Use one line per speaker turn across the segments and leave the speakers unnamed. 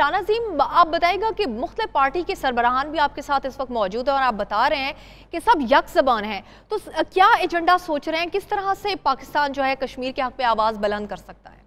رانا عظیم، آپ بتائے گا کہ مختلف پارٹی کے سربراہان بھی آپ کے ساتھ اس وقت موجود ہیں اور آپ بتا رہے ہیں کہ سب یک زبان ہیں۔ تو کیا ایجنڈا سوچ رہے ہیں؟ کس طرح سے پاکستان جو ہے کشمیر کے حق پہ آواز بلند کر سکتا ہے؟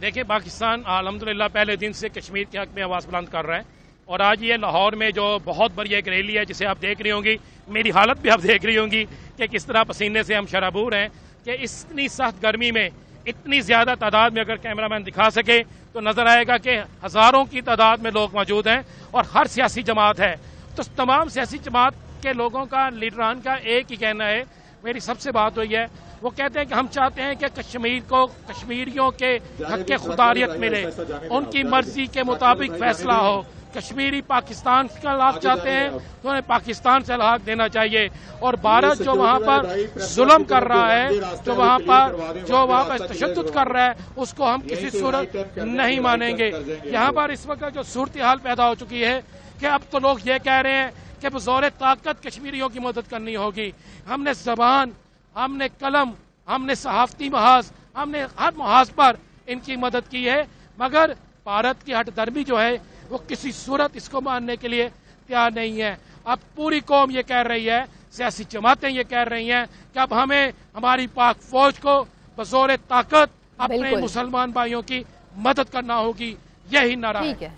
دیکھیں پاکستان الحمدللہ پہلے دن سے کشمیر کے حق میں آواز بلند کر رہا ہے اور آج یہ لاہور میں جو بہت بڑی ایک ریلی ہے، جسے آپ دیکھ رہی ہوں گی، میری حالت بھی آپ دیکھ رہی ہوں گی کہ کس طرح پسینے سے ہم شرابور ہیں کہ اتنی سخت گرمی میں اتنی زیادہ تعداد میں اگر کیمرہ مین دکھا سکے تو نظر آئے گا کہ ہزاروں کی تعداد میں لوگ موجود ہیں اور ہر سیاسی جماعت ہے۔ تو تمام سیاسی جماعت کے لوگوں کا، لیڈران کا ایک ہی کہنا ہے میری سب سے بات ہوئی ہے وہ کہتے ہیں کہ ہم چاہتے ہیں کہ کشمیر کو کشمیریوں کے حق خداریت ملے ان کی مرضی کے مطابق فیصلہ ہو۔ کشمیری پاکستان کا لاکھ چاہتے ہیں تو انہیں پاکستان سے لاکھ دینا چاہیے۔ اور بھارت جو وہاں پر ظلم کر رہا ہے جو وہاں پر جو وہاں پر تشدد کر رہا ہے اس کو ہم کسی صورت نہیں مانیں گے۔ یہاں پر اس وقت جو صورتحال پیدا ہو چکی ہے کہ اب تو لوگ یہ کہہ رہے ہیں کہ بزور طاقت کشمیریوں کی مدد کرنی ہوگی۔ ہم نے زبان ہم نے قلم ہم نے صحافتی محاذ ہم نے ہر محاذ پر ان کی مدد کی ہے۔ مگر بھارت کی ہٹ درمی جو ہے وہ کسی صورت اس کو ماننے کے لیے تیار نہیں ہے۔ اب پوری قوم یہ کہہ رہی ہے سیاسی جماعتیں یہ کہہ رہی ہیں کہ اب ہمیں ہماری پاک فوج کو بزور طاقت اپنے مسلمان بھائیوں کی مدد کرنا ہوگی۔ یہی نعرہ ہے۔